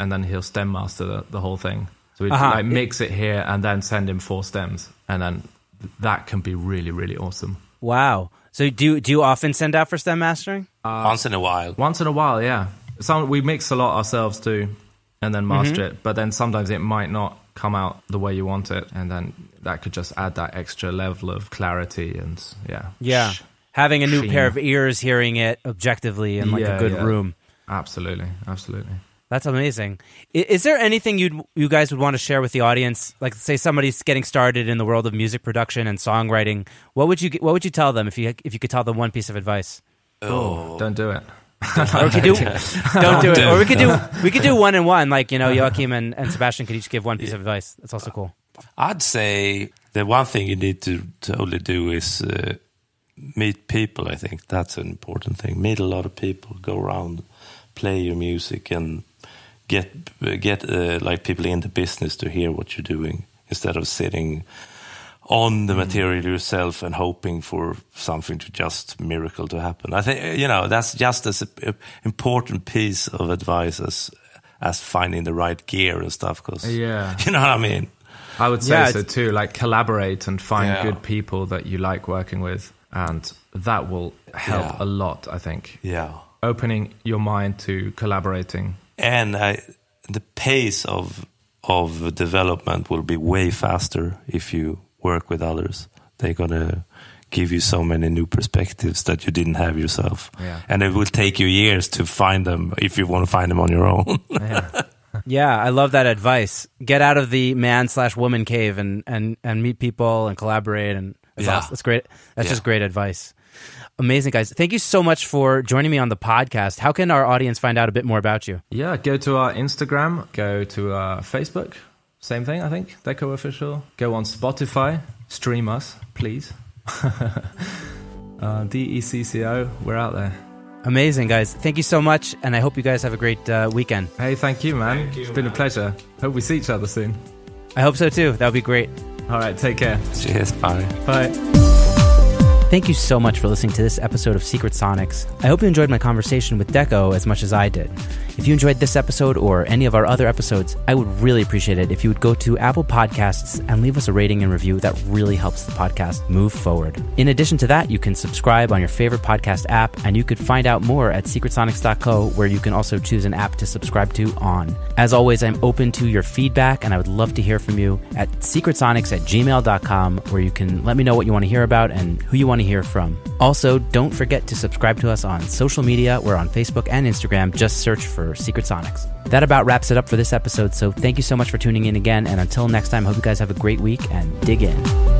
and then he'll stem master the, the whole thing. So we Uh-huh. like mix it here and then send him four stems, and then that can be really really awesome. Wow. So do you, do you often send out for stem mastering? Once in a while. Once in a while, yeah. Some we mix a lot ourselves too, and then master it. But then sometimes it might not come out the way you want it, and then that could just add that extra level of clarity and yeah, Yeah. Sh- Having a new Sheen. pair of ears hearing it objectively in like a good yeah. room. absolutely, absolutely. That's amazing. I- Is there anything you you guys would want to share with the audience? Like, say somebody's getting started in the world of music production and songwriting. What would you What would you tell them if you if you could tell them one piece of advice? Oh, Don't do it. Or we could do don't do it. Or we could do we could do one and one. Like you know, Joacim and, and Sebastian could each give one piece of advice. That's also cool. I'd say the one thing you need to totally do is uh, meet people. I think that's an important thing. Meet a lot of people, go around, play your music, and get get uh, like people in the business to hear what you're doing instead of sitting on the material yourself and hoping for something to just miracle to happen. I think you know that's just as a- important piece of advice as as finding the right gear and stuff. Because Yeah. you know what I mean. I would say Yeah, so too. Like collaborate and find Yeah. good people that you like working with, and that will help Yeah. a lot. I think Yeah. opening your mind to collaborating. And I, the pace of of development will be way faster if you work with others. They're gonna give you so many new perspectives that you didn't have yourself, Yeah. and it will take you years to find them if you want to find them on your own. Yeah. Yeah, I love that advice. Get out of the man slash woman cave and and and meet people and collaborate and that's Yeah. awesome. That's great. That's Yeah. just great advice. Amazing guys. Thank you so much for joining me on the podcast. How can our audience find out a bit more about you? Yeah, go to our Instagram, go to our Facebook, same thing, I think, Decco Official. Go on Spotify, stream us, please. uh, DECCO, we're out there. Amazing guys. Thank you so much and I hope you guys have a great uh, weekend. Hey, thank you, man. it's been a pleasure. Hope we see each other soon. I hope so too. That would be great. All right, take care. Cheers, bye. Bye. Thank you so much for listening to this episode of Secret Sonics. I hope you enjoyed my conversation with Decco as much as I did. If you enjoyed this episode or any of our other episodes, I would really appreciate it if you would go to Apple Podcasts and leave us a rating and review. That really helps the podcast move forward. In addition to that, you can subscribe on your favorite podcast app, and you could find out more at secretsonics.co, where you can also choose an app to subscribe to on. As always, I'm open to your feedback, and I would love to hear from you at secretsonics at gmail.com, where you can let me know what you want to hear about and who you to hear from. Also, don't forget to subscribe to us on social media. We're on Facebook and Instagram. Just search for Secret Sonics. That about wraps it up for this episode. So thank you so much for tuning in again. And until next time, hope you guys have a great week and dig in.